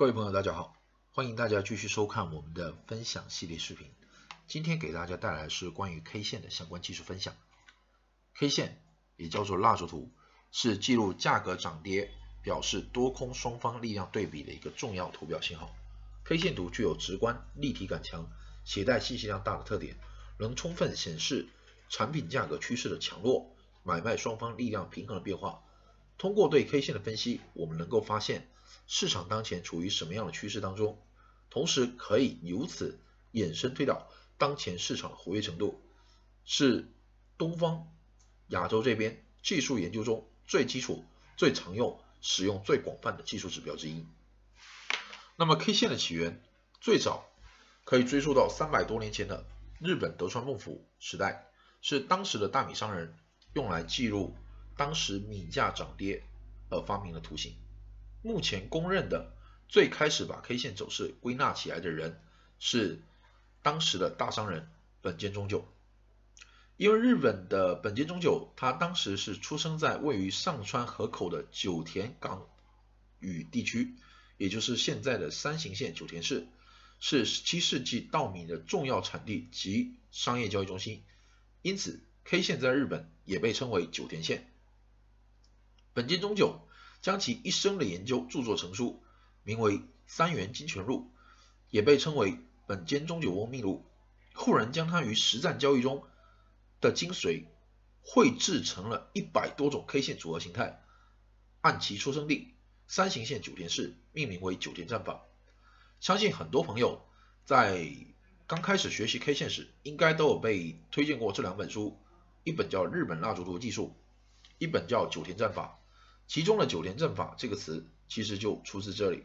各位朋友，大家好，欢迎大家继续收看我们的分享系列视频。今天给大家带来是关于 K 线的相关技术分享。K 线也叫做蜡烛图，是记录价格涨跌、表示多空双方力量对比的一个重要图表信号。K 线图具有直观、立体感强、携带信息量大的特点，能充分显示产品价格趋势的强弱、买卖双方力量平衡的变化。通过对 K 线的分析，我们能够发现市场当前处于什么样的趋势当中，同时可以由此衍生推导当前市场的活跃程度，是东方亚洲这边技术研究中最基础、最常用、使用最广泛的技术指标之一。那么 K 线的起源最早可以追溯到三百多年前的日本德川幕府时代，是当时的大米商人用来记录。当时米价涨跌而发明的图形，目前公认的最开始把 K 线走势归纳起来的人是当时的大商人本间忠久。因为日本的本间忠久，他当时是出生在位于上川河口的九田港与地区，也就是现在的山形县九田市，是17世纪稻米的重要产地及商业交易中心，因此 K 线在日本也被称为九田线。本间忠久将其一生的研究著作成书，名为《三元金泉录》，也被称为《本间中九翁秘录》。后人将它于实战交易中的精髓绘制成了一百多种 K 线组合形态，按其出生地三形县九田市命名为九田战法。相信很多朋友在刚开始学习 K 线时，应该都有被推荐过这两本书，一本叫《日本蜡烛图技术》，一本叫《九田战法》。其中的九田阵法这个词其实就出自这里。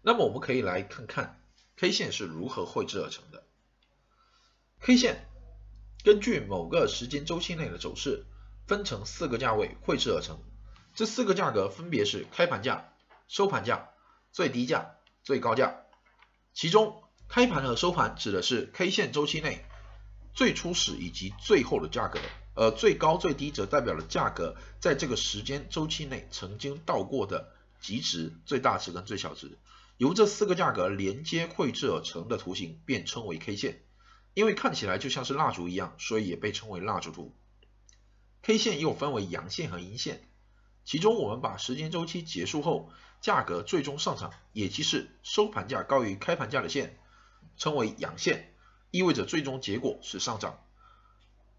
那么我们可以来看看 K 线是如何绘制而成的。K 线根据某个时间周期内的走势，分成四个价位绘制而成。这四个价格分别是开盘价、收盘价、最低价、最高价。其中开盘和收盘指的是 K 线周期内最初始以及最后的价格。而最高最低则代表了价格在这个时间周期内曾经到过的极值、最大值跟最小值，由这四个价格连接绘制而成的图形便称为 K 线。因为看起来就像是蜡烛一样，所以也被称为蜡烛图。K 线又分为阳线和阴线，其中我们把时间周期结束后价格最终上涨，也即是收盘价高于开盘价的线，称为阳线，意味着最终结果是上涨。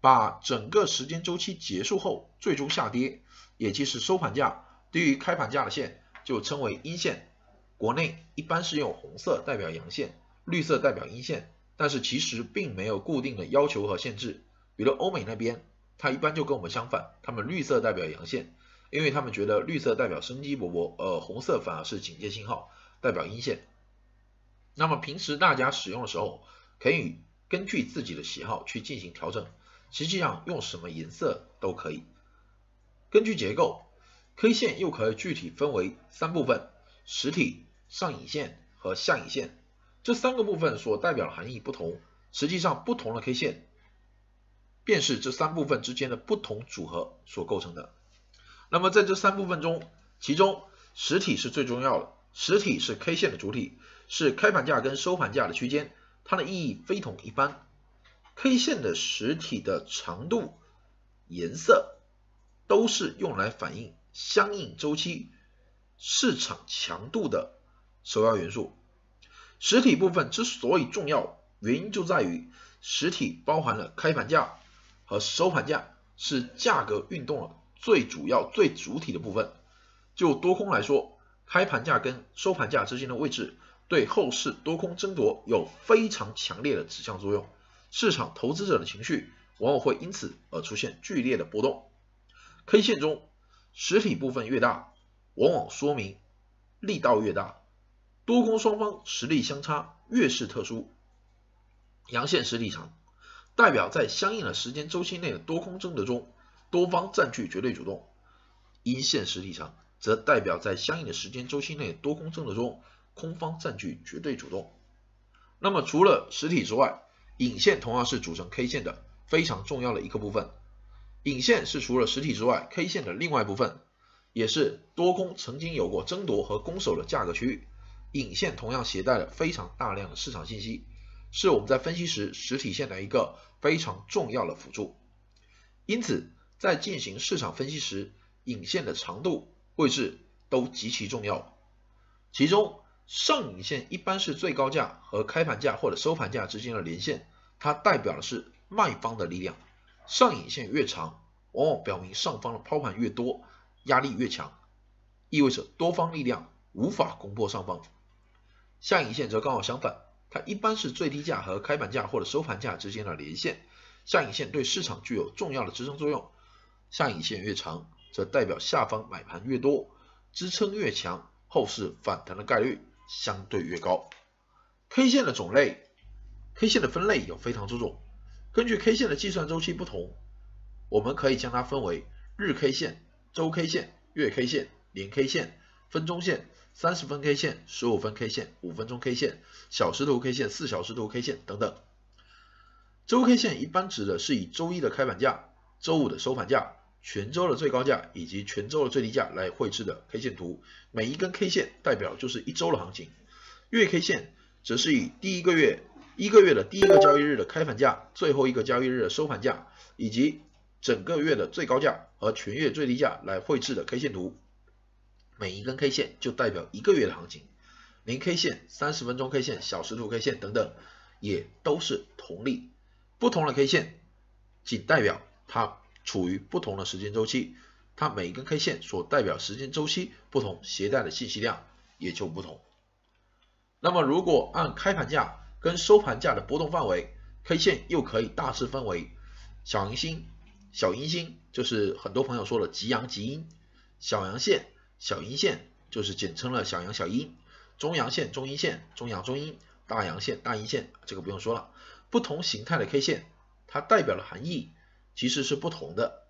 把整个时间周期结束后最终下跌，也就是收盘价低于开盘价的线，就称为阴线。国内一般是用红色代表阳线，绿色代表阴线，但是其实并没有固定的要求和限制。比如欧美那边，它一般就跟我们相反，他们绿色代表阳线，因为他们觉得绿色代表生机勃勃，呃，红色反而是警戒信号，代表阴线。那么平时大家使用的时候，可以根据自己的喜好去进行调整。实际上用什么颜色都可以。根据结构，K 线又可以具体分为三部分：实体、上影线和下影线。这三个部分所代表的含义不同，实际上不同的 K 线便是这三部分之间的不同组合所构成的。那么在这三部分中，其中实体是最重要的。实体是 K 线的主体，是开盘价跟收盘价的区间，它的意义非同一般。K 线的实体的长度、颜色都是用来反映相应周期市场强度的首要元素。实体部分之所以重要，原因就在于实体包含了开盘价和收盘价，是价格运动的最主要、最主体的部分。就多空来说，开盘价跟收盘价之间的位置，对后市多空争夺有非常强烈的指向作用。市场投资者的情绪往往会因此而出现剧烈的波动。K 线中实体部分越大，往往说明力道越大，多空双方实力相差越是特殊。阳线实体长，代表在相应的时间周期内的多空争夺中，多方占据绝对主动；阴线实体长，则代表在相应的时间周期内多空争夺中，空方占据绝对主动。那么除了实体之外，影线同样是组成 K 线的非常重要的一个部分。影线是除了实体之外，K 线的另外部分，也是多空曾经有过争夺和攻守的价格区域。影线同样携带了非常大量的市场信息，是我们在分析时实体线的一个非常重要的辅助。因此，在进行市场分析时，影线的长度、位置都极其重要。其中，上影线一般是最高价和开盘价或者收盘价之间的连线，它代表的是卖方的力量。上影线越长，往往表明上方的抛盘越多，压力越强，意味着多方力量无法攻破上方。下影线则刚好相反，它一般是最低价和开盘价或者收盘价之间的连线。下影线对市场具有重要的支撑作用，下影线越长，则代表下方买盘越多，支撑越强，后市反弹的概率相对越高。K 线的种类，K 线的分类有非常多种，根据 K 线的计算周期不同，我们可以将它分为日 K 线、周 K 线、月 K 线、年 K 线、分钟线。三十分 K 线、十五分 K 线、五分钟 K 线、小时图 K 线、四小时图 K 线等等。周 K 线一般指的是以周一的开盘价、周五的收盘价、全周的最高价以及全周的最低价来绘制的 K 线图，每一根 K 线代表就是一周的行情。月 K 线则是以第一个月一个月的第一个交易日的开盘价、最后一个交易日的收盘价以及整个月的最高价和全月最低价来绘制的 K 线图。每一根 K 线就代表一个月的行情，零 K 线、三十分钟 K 线、小时图 K 线等等，也都是同理。不同的 K 线仅代表它处于不同的时间周期，它每一根 K 线所代表时间周期不同，携带的信息量也就不同。那么如果按开盘价跟收盘价的波动范围，K 线又可以大致分为小阳星、小阴星，就是很多朋友说的极阳极阴、小阳线。小阴线就是简称了小阳小阴，中阳线中阴线中阳中阴，大阳线大阴线这个不用说了。不同形态的 K 线，它代表的含义其实是不同的。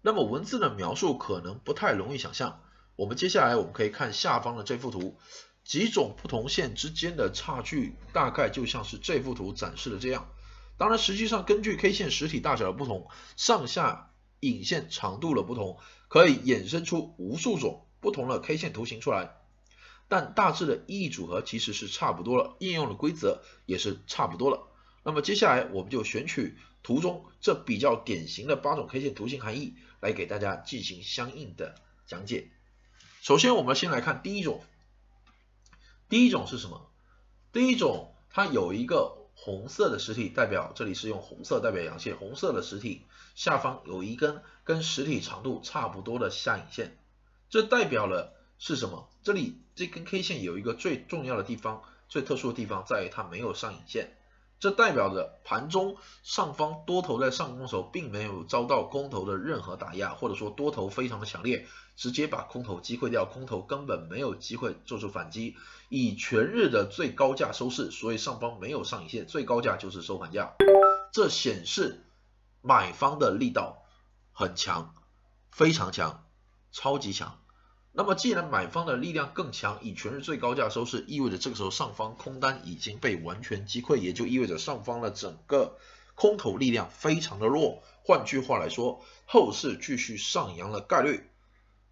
那么文字的描述可能不太容易想象。我们接下来我们可以看下方的这幅图，几种不同线之间的差距大概就像是这幅图展示的这样。当然，实际上根据 K 线实体大小的不同，上下影线长度的不同，可以衍生出无数种。不同的 K 线图形出来，但大致的意义组合其实是差不多了，应用的规则也是差不多了。那么接下来我们就选取图中这比较典型的八种 K 线图形含义来给大家进行相应的讲解。首先我们先来看第一种，第一种是什么？第一种它有一个红色的实体代表，这里是用红色代表阳线，红色的实体下方有一根跟实体长度差不多的下影线。这代表了是什么？这里这根 K 线有一个最重要的地方，最特殊的地方在于它没有上影线。这代表着盘中上方多头在上攻的时候，并没有遭到空头的任何打压，或者说多头非常的强烈，直接把空头击溃掉，空头根本没有机会做出反击，以全日的最高价收市，所以上方没有上影线，最高价就是收盘价。这显示买方的力道很强，非常强，超级强。那么既然买方的力量更强，以全日最高价收市，意味着这个时候上方空单已经被完全击溃，也就意味着上方的整个空头力量非常的弱。换句话来说，后市继续上扬的概率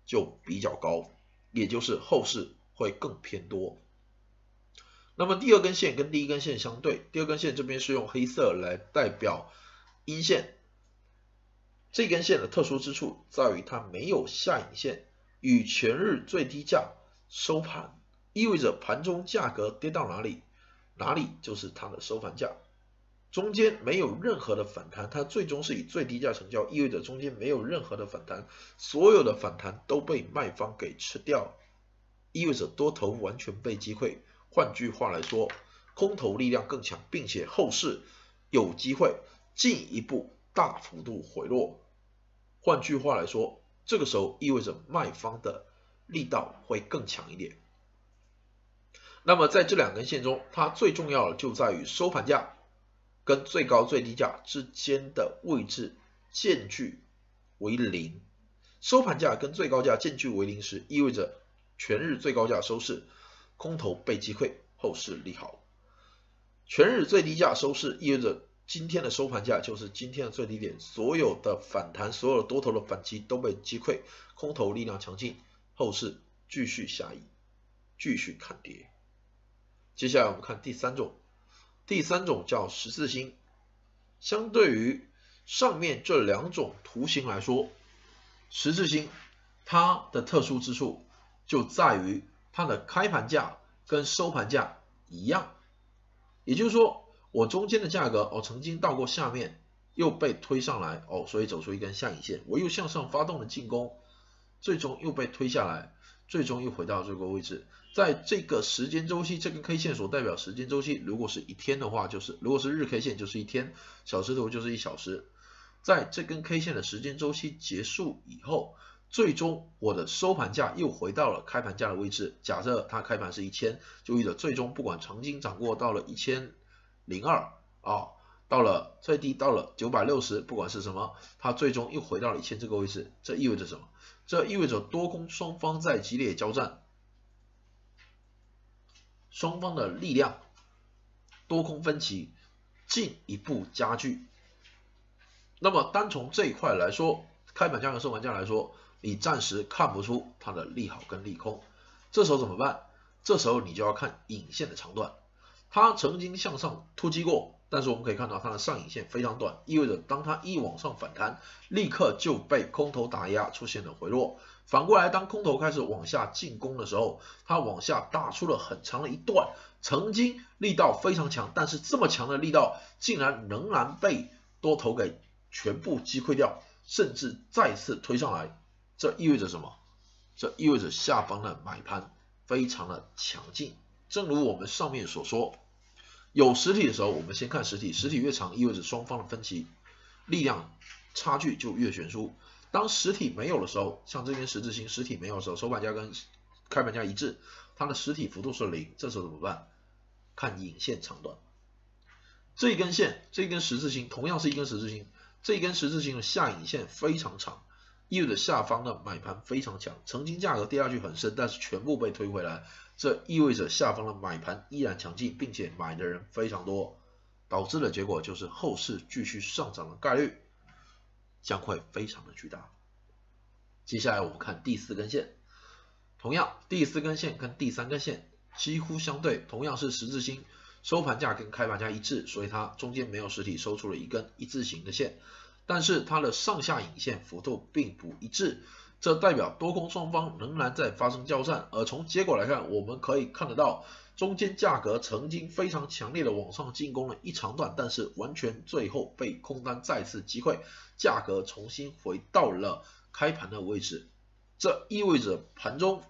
就比较高，也就是后市会更偏多。那么第二根线跟第一根线相对，第二根线这边是用黑色来代表阴线，这根线的特殊之处在于它没有下影线。与全日最低价收盘，意味着盘中价格跌到哪里，哪里就是它的收盘价。中间没有任何的反弹，它最终是以最低价成交，意味着中间没有任何的反弹，所有的反弹都被卖方给吃掉，意味着多头完全被击溃。换句话来说，空头力量更强，并且后市有机会进一步大幅度回落。换句话来说。这个时候意味着卖方的力道会更强一点。那么在这两根线中，它最重要的就在于收盘价跟最高最低价之间的位置间距为零。收盘价跟最高价间距为零时，意味着全日最高价收市空头被击溃，后市利好。全日最低价收市意味着。今天的收盘价就是今天的最低点，所有的反弹，所有的多头的反击都被击溃，空头力量强劲，后市继续下移，继续看跌。接下来我们看第三种，第三种叫十字星。相对于上面这两种图形来说，十字星它的特殊之处就在于它的开盘价跟收盘价一样，也就是说，我中间的价格哦曾经到过下面，又被推上来哦，所以走出一根下影线，我又向上发动了进攻，最终又被推下来。最终又回到这个位置，在这个时间周期，这根 K 线所代表时间周期，如果是一天的话，就是如果是日 K 线就是一天，小时图就是一小时。在这根 K 线的时间周期结束以后，最终我的收盘价又回到了开盘价的位置。假设它开盘是一千，就意味着最终不管曾经涨过到了一千零二啊，到了最低到了九百六十，不管是什么，它最终又回到了一千这个位置，这意味着什么？这意味着多空双方在激烈交战，双方的力量多空分歧进一步加剧。那么单从这一块来说，开盘价和收盘价来说，你暂时看不出它的利好跟利空。这时候怎么办？这时候你就要看影线的长短。它曾经向上突击过。但是我们可以看到它的上影线非常短，意味着当它一往上反弹，立刻就被空头打压，出现了回落。反过来，当空头开始往下进攻的时候，它往下打出了很长的一段，曾经力道非常强，但是这么强的力道竟然仍然被多头给全部击溃掉，甚至再次推上来。这意味着什么？这意味着下方的买盘非常的强劲。正如我们上面所说。有实体的时候，我们先看实体，实体越长，意味着双方的分歧力量差距就越悬殊。当实体没有的时候，像这根十字星实体没有的时候，收盘价跟开盘价一致，它的实体幅度是零，这时候怎么办？看影线长短。这根线，这根十字星同样是一根十字星，这根十字星的下影线非常长，意味着下方的买盘非常强，曾经价格跌下去很深，但是全部被推回来。这意味着下方的买盘依然强劲，并且买的人非常多，导致的结果就是后市继续上涨的概率将会非常的巨大。接下来我们看第四根线，同样第四根线跟第三根线几乎相对，同样是十字星，收盘价跟开盘价一致，所以它中间没有实体，收出了一根一字形的线，但是它的上下影线幅度并不一致。这代表多空双方仍然在发生交战，而从结果来看，我们可以看得到中间价格曾经非常强烈的往上进攻了一长段，但是完全最后被空单再次击溃，价格重新回到了开盘的位置。这意味着盘中，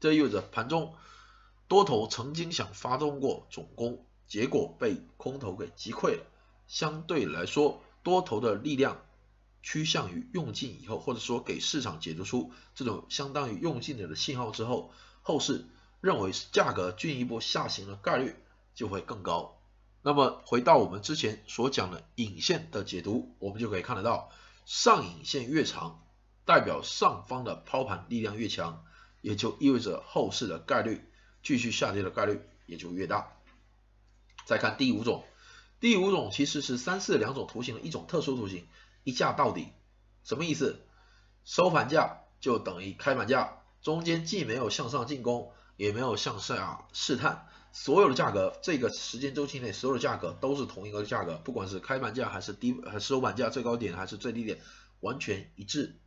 这意味着盘中多头曾经想发动过总攻，结果被空头给击溃了。相对来说，多头的力量。趋向于用尽以后，或者说给市场解读出这种相当于用尽了的信号之后，后市认为价格进一步下行的概率就会更高。那么回到我们之前所讲的影线的解读，我们就可以看得到，上影线越长，代表上方的抛盘力量越强，也就意味着后市的概率继续下跌的概率也就越大。再看第五种，第五种其实是三四两种图形的一种特殊图形。一价到底什么意思？收盘价就等于开盘价，中间既没有向上进攻，也没有向下试探，所有的价格这个时间周期内所有的价格都是同一个价格，不管是开盘价还是低还是收盘价最高点还是最低点，完全一致。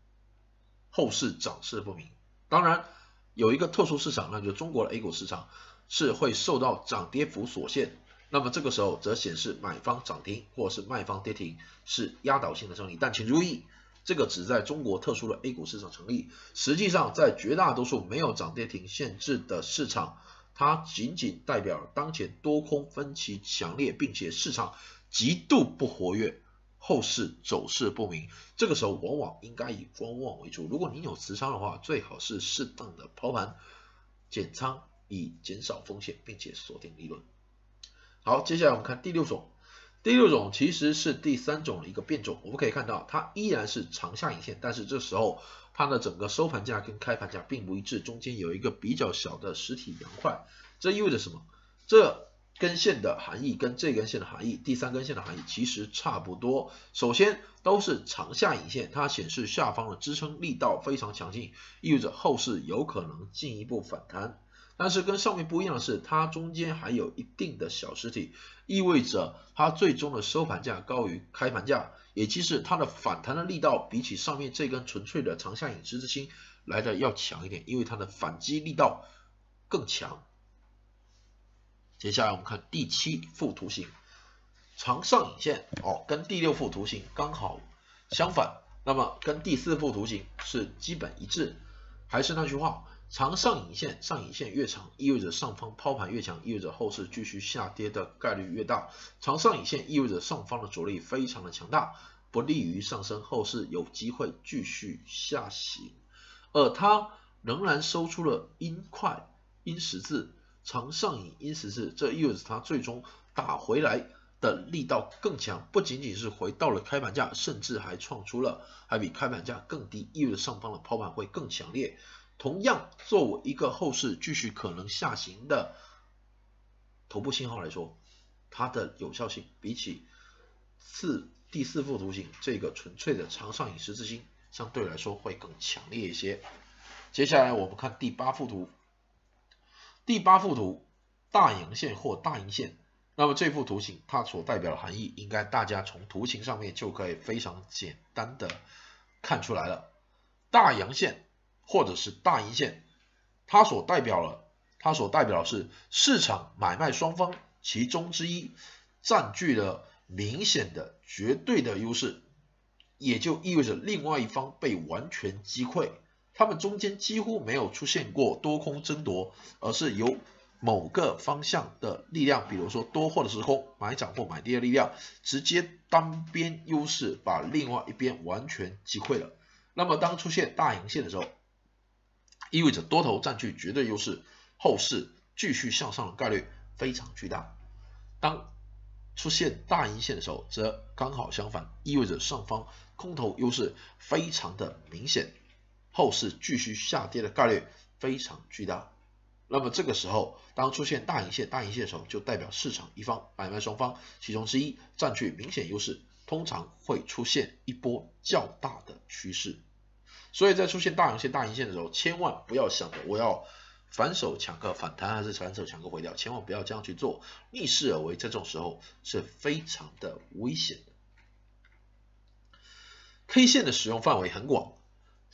后市涨势不明。当然有一个特殊市场，那就是中国的 A 股市场是会受到涨跌幅所限。那么这个时候则显示买方涨停或是卖方跌停是压倒性的胜利，但请注意，这个只在中国特殊的 A 股市场成立，实际上在绝大多数没有涨跌停限制的市场，它仅仅代表当前多空分歧强烈，并且市场极度不活跃，后市走势不明。这个时候往往应该以观望为主，如果你有持仓的话，最好是适当的抛盘减仓，以减少风险，并且锁定利润。好，接下来我们看第六种，第六种其实是第三种的一个变种。我们可以看到，它依然是长下影线，但是这时候它的整个收盘价跟开盘价并不一致，中间有一个比较小的实体阳块。这意味着什么？这根线的含义跟这根线的含义，第三根线的含义其实差不多。首先都是长下影线，它显示下方的支撑力道非常强劲，意味着后市有可能进一步反弹。但是跟上面不一样的是，它中间还有一定的小实体，意味着它最终的收盘价高于开盘价，也就是它的反弹的力道比起上面这根纯粹的长下影十字星来的要强一点，因为它的反击力道更强。接下来我们看第七幅图形，长上影线哦，跟第六幅图形刚好相反，那么跟第四幅图形是基本一致。还是那句话。长上影线，上影线越长，意味着上方抛盘越强，意味着后市继续下跌的概率越大。长上影线意味着上方的阻力非常的强大，不利于上升，后市有机会继续下行。而它仍然收出了阴块、阴十字，长上影阴十字，这意味着它最终打回来的力道更强，不仅仅是回到了开盘价，甚至还创出了还比开盘价更低，意味着上方的抛盘会更强烈。同样，作为一个后市继续可能下行的头部信号来说，它的有效性比起四第四幅图形这个纯粹的长上影十字星相对来说会更强烈一些。接下来我们看第八幅图，第八幅图大阳线或大阴线，那么这幅图形它所代表的含义，应该大家从图形上面就可以非常简单的看出来了，大阳线。或者是大阴线，它所代表了，它所代表的是市场买卖双方其中之一占据了明显的绝对的优势，也就意味着另外一方被完全击溃，他们中间几乎没有出现过多空争夺，而是由某个方向的力量，比如说多或者是空，买涨或买跌的力量，直接单边优势把另外一边完全击溃了。那么当出现大阳线的时候，意味着多头占据绝对优势，后市继续向上的概率非常巨大。当出现大阴线的时候，则刚好相反，意味着上方空头优势非常的明显，后市继续下跌的概率非常巨大。那么这个时候，当出现大阴线、大阴线的时候，就代表市场一方买卖双方其中之一占据明显优势，通常会出现一波较大的趋势。所以在出现大阳线、大阴线的时候，千万不要想着我要反手抢个反弹，还是反手抢个回调，千万不要这样去做，逆势而为，这种时候是非常的危险的。K 线的使用范围很广，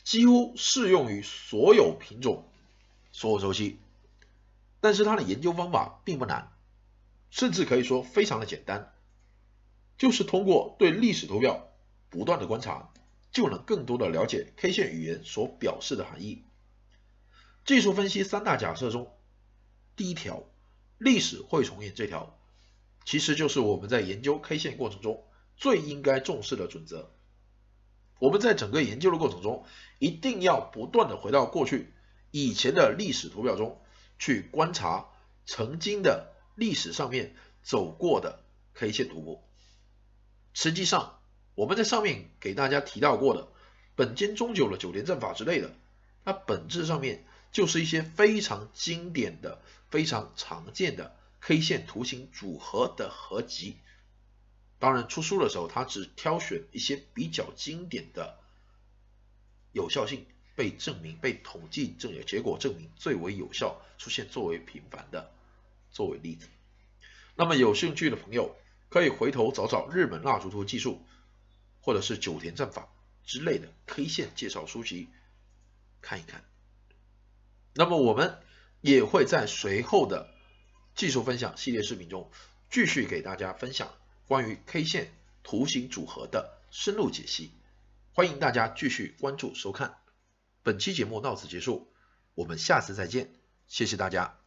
几乎适用于所有品种、所有周期，但是它的研究方法并不难，甚至可以说非常的简单，就是通过对历史图表不断的观察。就能更多的了解 K 线语言所表示的含义。技术分析三大假设中，第一条，历史会重演这条，其实就是我们在研究 K 线过程中最应该重视的准则。我们在整个研究的过程中，一定要不断的回到过去以前的历史图表中去观察曾经的历史上面走过的 K 线图谱。实际上，我们在上面给大家提到过的本间中久的九连阵法之类的，它本质上面就是一些非常经典的、非常常见的 K 线图形组合的合集。当然，出书的时候，它只挑选一些比较经典的、有效性被证明、被统计证结果证明最为有效、出现最为频繁的作为例子。那么，有兴趣的朋友可以回头找找日本蜡烛图技术。或者是九田战法之类的 K 线介绍书籍看一看。那么我们也会在随后的技术分享系列视频中继续给大家分享关于 K 线图形组合的深入解析。欢迎大家继续关注收看。本期节目到此结束，我们下次再见，谢谢大家。